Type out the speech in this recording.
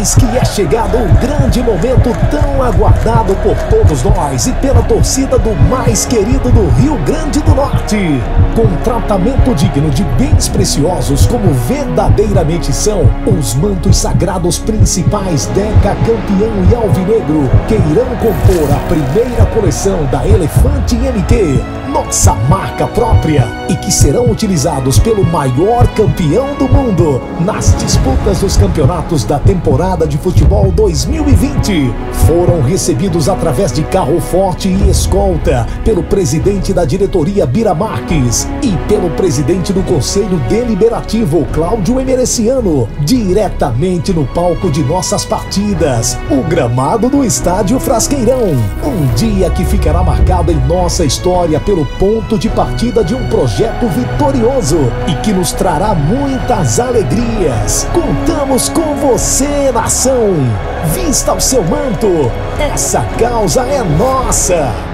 Eis que é chegado o grande momento tão aguardado por todos nós e pela torcida do mais querido do Rio Grande do Norte. Com tratamento digno de bens preciosos como verdadeiramente são os mantos sagrados principais Deca Campeão e Alvinegro que irão compor a primeira coleção da Elefante MT, nossa marca própria, e que serão utilizados pelo maior campeão do mundo nas disputas dos campeonatos da temporada de futebol 2020. Foram recebidos através de carro forte e escolta pelo presidente da diretoria Bira Marques e pelo presidente do Conselho Deliberativo Cláudio Emereciano, diretamente no palco de nossas partidas, o gramado do Estádio Frasqueirão. Um dia que ficará marcado em nossa história pelo ponto de partida de um projeto vitorioso e que nos trará muitas alegrias. Contamos com você, nação! Vista o seu manto! Essa causa é nossa!